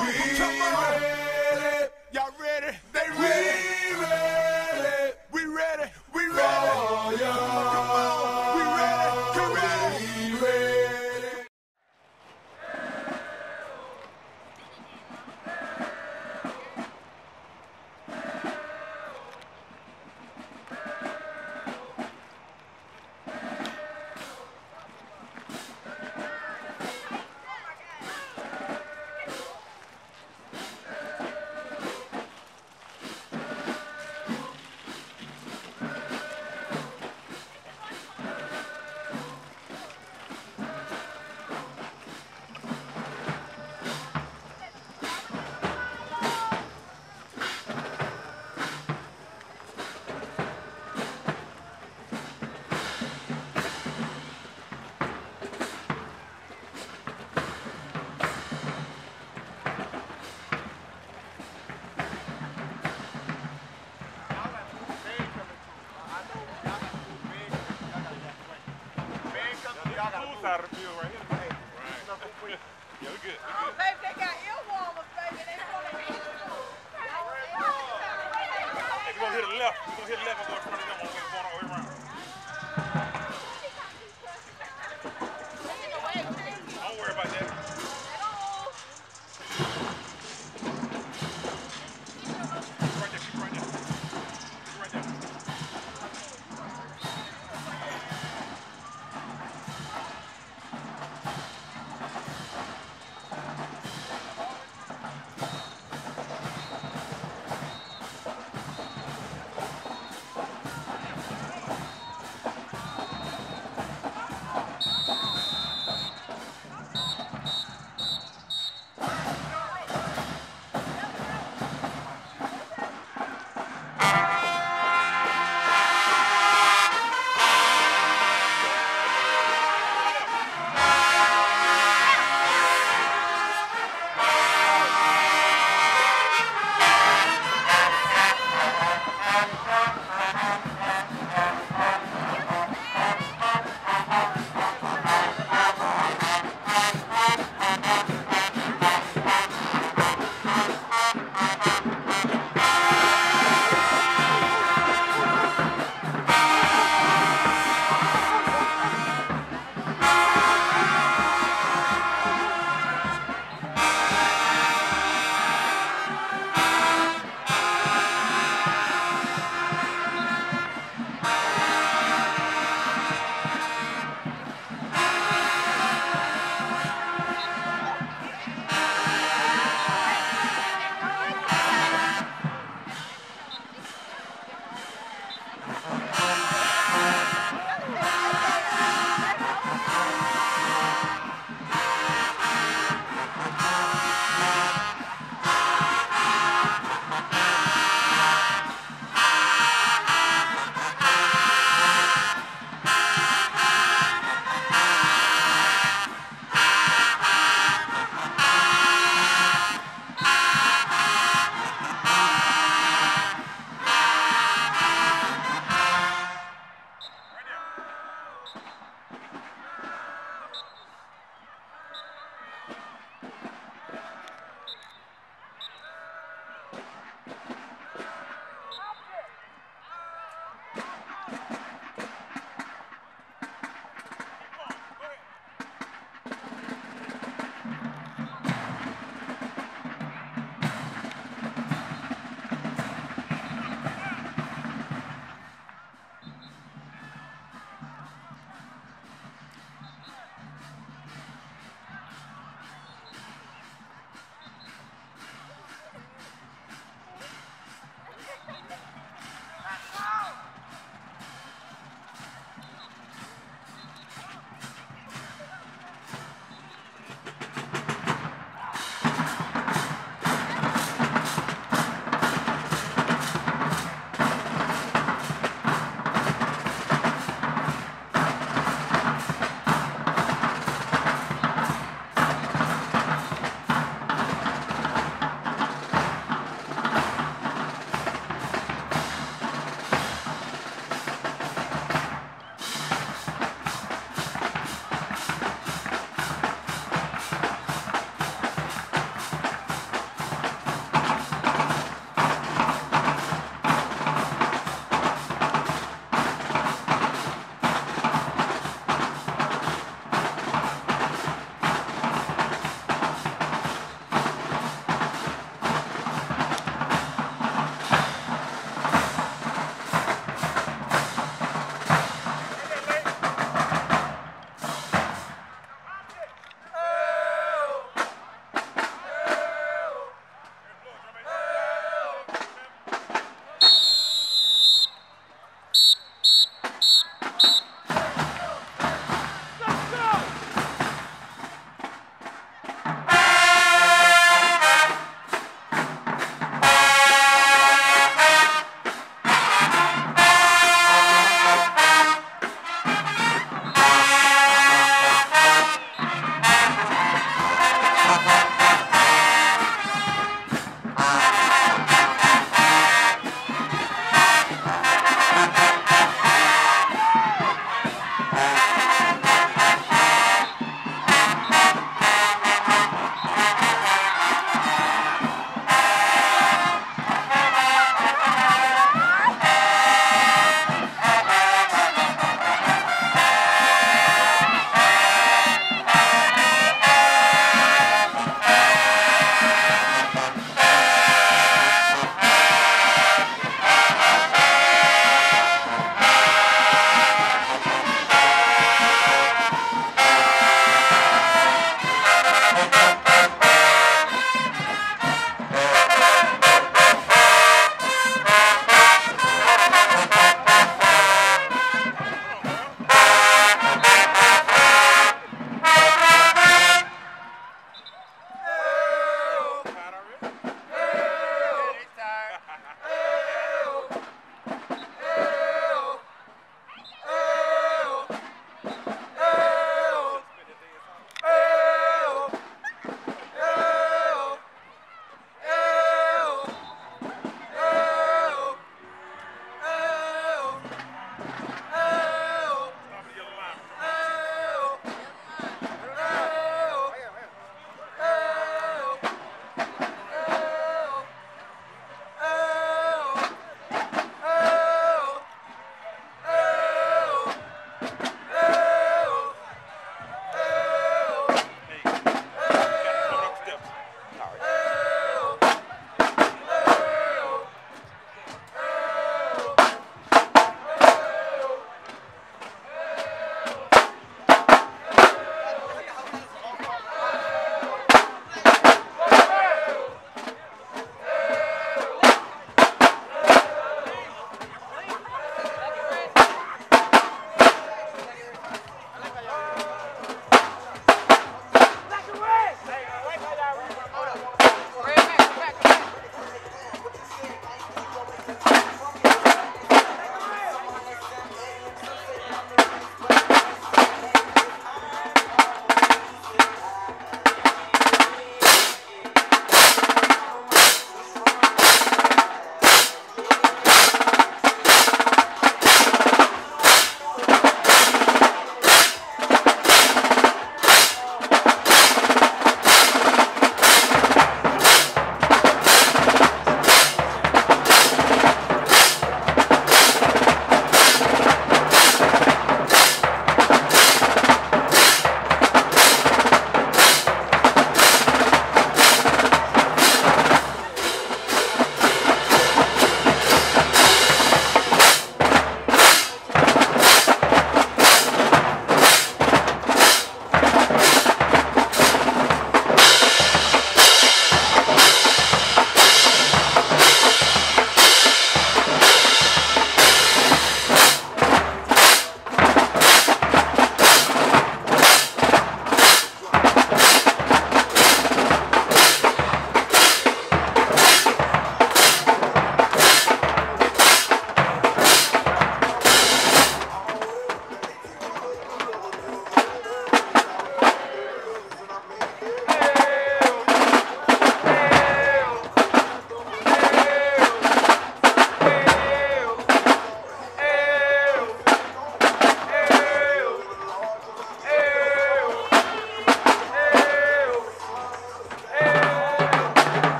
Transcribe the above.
We Gonna hit left, and go in front of them on